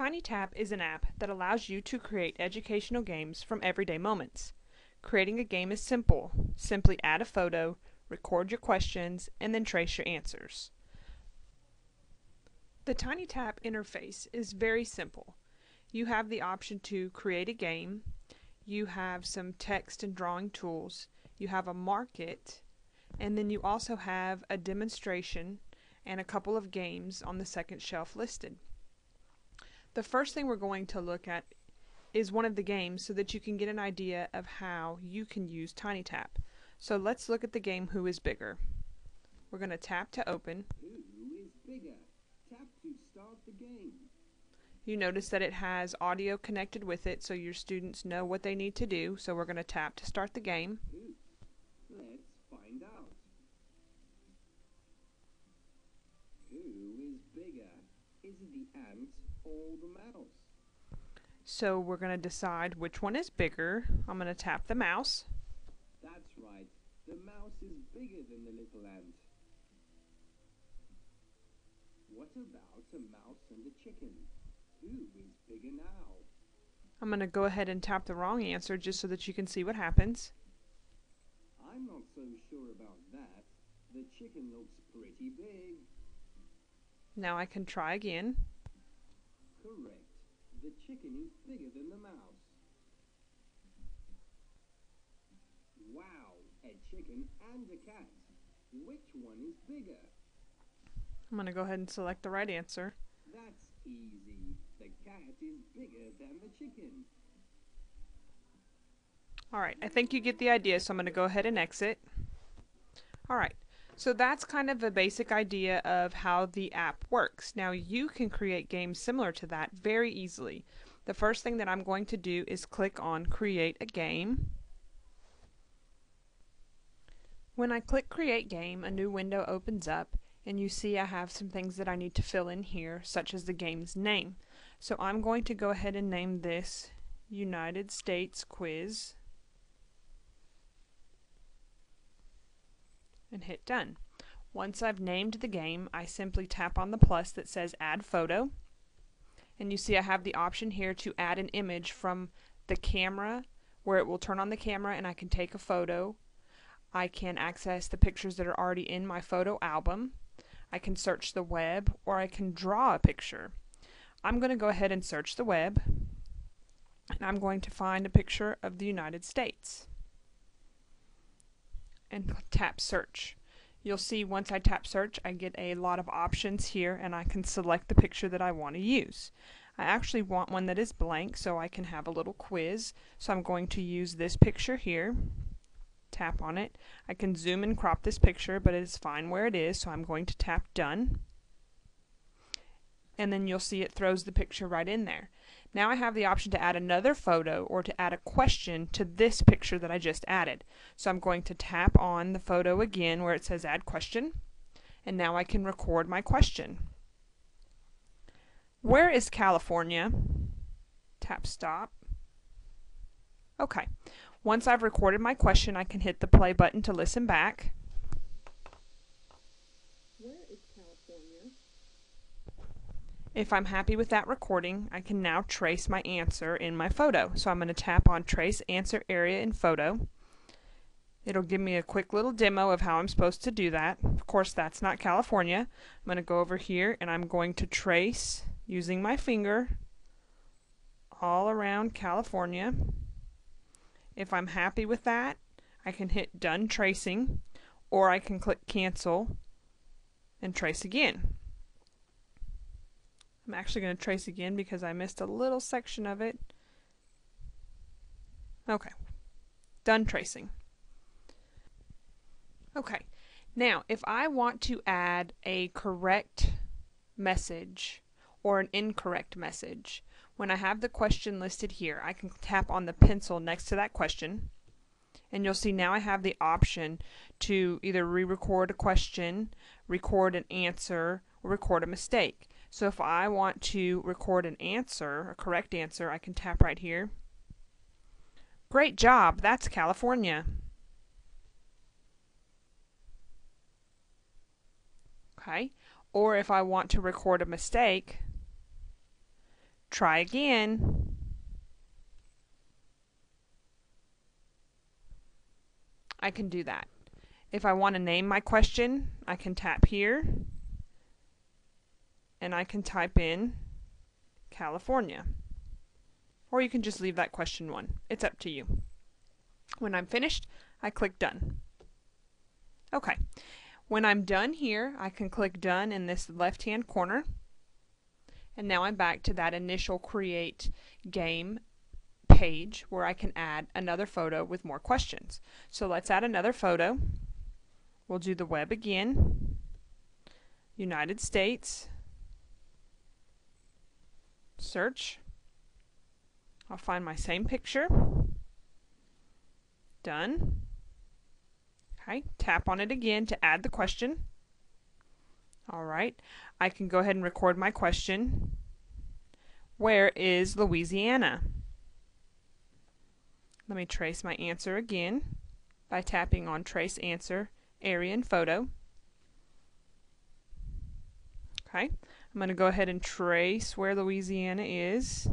TinyTap is an app that allows you to create educational games from everyday moments. Creating a game is simple. Simply add a photo, record your questions, and then trace your answers. The TinyTap interface is very simple. You have the option to create a game, you have some text and drawing tools, you have a market, and then you also have a demonstration and a couple of games on the second shelf listed. The first thing we're going to look at is one of the games so that you can get an idea of how you can use TinyTap. So let's look at the game Who is Bigger. We're going to tap to open. Who is bigger? Tap to start the game. You notice that it has audio connected with it so your students know what they need to do. So we're going to tap to start the game. Oops. Let's find out. Who is bigger? Is it the or the mouse? So we're going to decide which one is bigger. I'm going to tap the mouse. That's right. The mouse is bigger than the little ant. What about a mouse and a chicken? Who is bigger now? I'm going to go ahead and tap the wrong answer just so that you can see what happens. I'm not so sure about that. The chicken looks pretty big. Now I can try again. Correct. The chicken is bigger than the mouse. Wow, a chicken and a cat. Which one is bigger? I'm going to go ahead and select the right answer. That's easy. The cat is bigger than the chicken. Alright, I think you get the idea, so I'm going to go ahead and exit. Alright, so that's kind of a basic idea of how the app works. Now you can create games similar to that very easily. The first thing that I'm going to do is click on Create a Game. When I click Create Game, a new window opens up and you see I have some things that I need to fill in here, such as the game's name. So I'm going to go ahead and name this United States Quiz and hit done. Once I've named the game, I simply tap on the plus that says add photo and you see I have the option here to add an image from the camera where it will turn on the camera and I can take a photo. I can access the pictures that are already in my photo album. I can search the web or I can draw a picture. I'm going to go ahead and search the web and I'm going to find a picture of the United States and tap search. You'll see once I tap search I get a lot of options here and I can select the picture that I want to use. I actually want one that is blank so I can have a little quiz so I'm going to use this picture here tap on it. I can zoom and crop this picture but it is fine where it is so I'm going to tap done and then you'll see it throws the picture right in there. Now I have the option to add another photo or to add a question to this picture that I just added. So I'm going to tap on the photo again where it says add question and now I can record my question. Where is California? Tap stop. Okay. Once I've recorded my question I can hit the play button to listen back. If I'm happy with that recording, I can now trace my answer in my photo. So I'm going to tap on Trace Answer Area in Photo. It'll give me a quick little demo of how I'm supposed to do that. Of course, that's not California. I'm going to go over here and I'm going to trace using my finger all around California. If I'm happy with that, I can hit Done Tracing or I can click Cancel and trace again. I'm actually going to trace again because I missed a little section of it. Okay, done tracing. Okay, now if I want to add a correct message or an incorrect message, when I have the question listed here, I can tap on the pencil next to that question and you'll see now I have the option to either re-record a question, record an answer, or record a mistake. So if I want to record an answer, a correct answer, I can tap right here. Great job, that's California. Okay, or if I want to record a mistake, try again. I can do that. If I want to name my question, I can tap here and I can type in California. Or you can just leave that question one. It's up to you. When I'm finished, I click Done. Okay. When I'm done here, I can click Done in this left-hand corner. And now I'm back to that initial Create Game page where I can add another photo with more questions. So let's add another photo. We'll do the web again. United States. Search. I'll find my same picture. Done. Okay, tap on it again to add the question. Alright, I can go ahead and record my question. Where is Louisiana? Let me trace my answer again by tapping on Trace Answer, Area and Photo. Okay, I'm going to go ahead and trace where Louisiana is.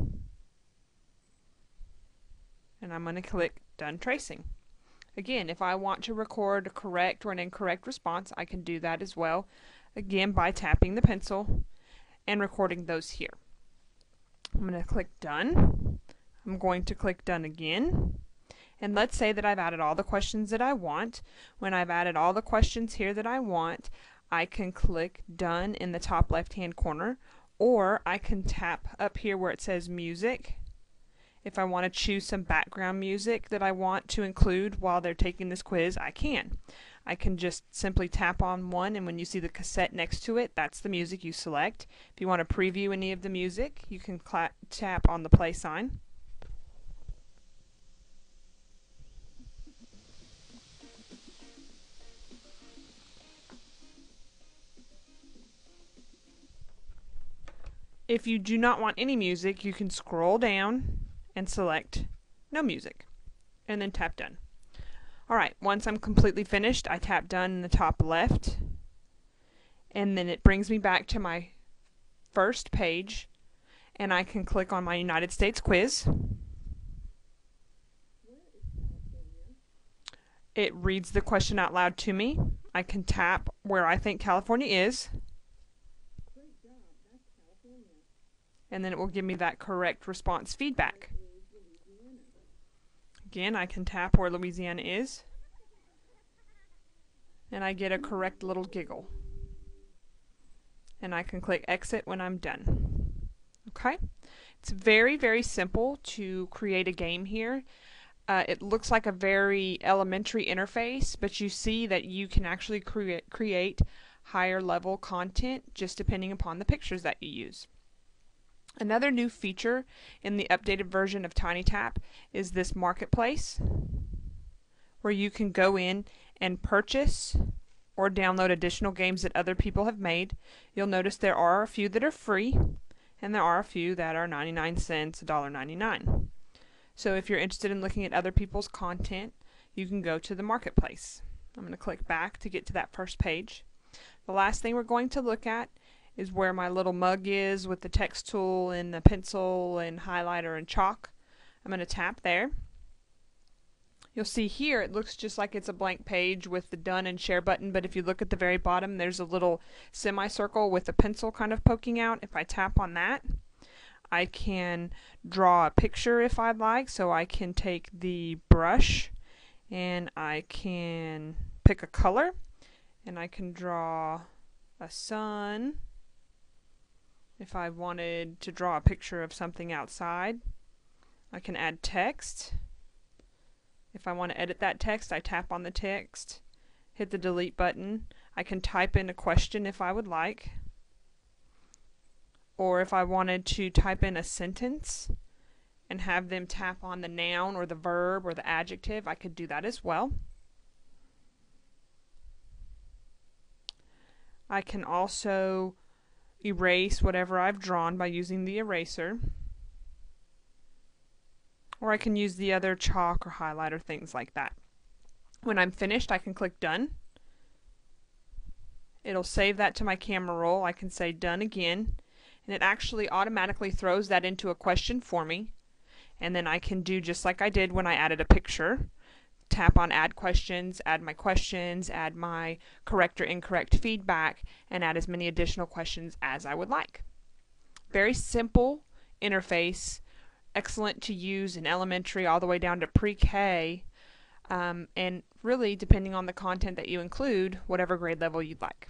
And I'm going to click Done Tracing. Again, if I want to record a correct or an incorrect response, I can do that as well. Again, by tapping the pencil and recording those here. I'm going to click Done. I'm going to click Done again. And let's say that I've added all the questions that I want. When I've added all the questions here that I want, I can click Done in the top left hand corner, or I can tap up here where it says Music. If I want to choose some background music that I want to include while they're taking this quiz, I can. I can just simply tap on one and when you see the cassette next to it, that's the music you select. If you want to preview any of the music, you can tap on the play sign. If you do not want any music, you can scroll down and select no music and then tap done. Alright, once I'm completely finished, I tap done in the top left and then it brings me back to my first page and I can click on my United States quiz. It reads the question out loud to me. I can tap where I think California is. And then it will give me that correct response feedback. Again, I can tap where Louisiana is, and I get a correct little giggle. And I can click exit when I'm done. Okay? It's very, very simple to create a game here. Uh, it looks like a very elementary interface, but you see that you can actually crea create higher level content just depending upon the pictures that you use. Another new feature in the updated version of TinyTap is this marketplace where you can go in and purchase or download additional games that other people have made. You'll notice there are a few that are free and there are a few that are 99 cents, $1.99. So if you're interested in looking at other people's content, you can go to the marketplace. I'm going to click back to get to that first page. The last thing we're going to look at is where my little mug is with the text tool and the pencil and highlighter and chalk. I'm going to tap there. You'll see here it looks just like it's a blank page with the done and share button but if you look at the very bottom there's a little semicircle with a pencil kind of poking out. If I tap on that I can draw a picture if I'd like so I can take the brush and I can pick a color and I can draw a sun if I wanted to draw a picture of something outside, I can add text. If I want to edit that text, I tap on the text, hit the delete button. I can type in a question if I would like. Or if I wanted to type in a sentence and have them tap on the noun or the verb or the adjective, I could do that as well. I can also erase whatever I've drawn by using the eraser. Or I can use the other chalk or highlighter, things like that. When I'm finished, I can click Done. It'll save that to my camera roll. I can say Done again. and it actually automatically throws that into a question for me. And then I can do just like I did when I added a picture. Tap on add questions, add my questions, add my correct or incorrect feedback, and add as many additional questions as I would like. Very simple interface, excellent to use in elementary all the way down to pre-K, um, and really depending on the content that you include, whatever grade level you'd like.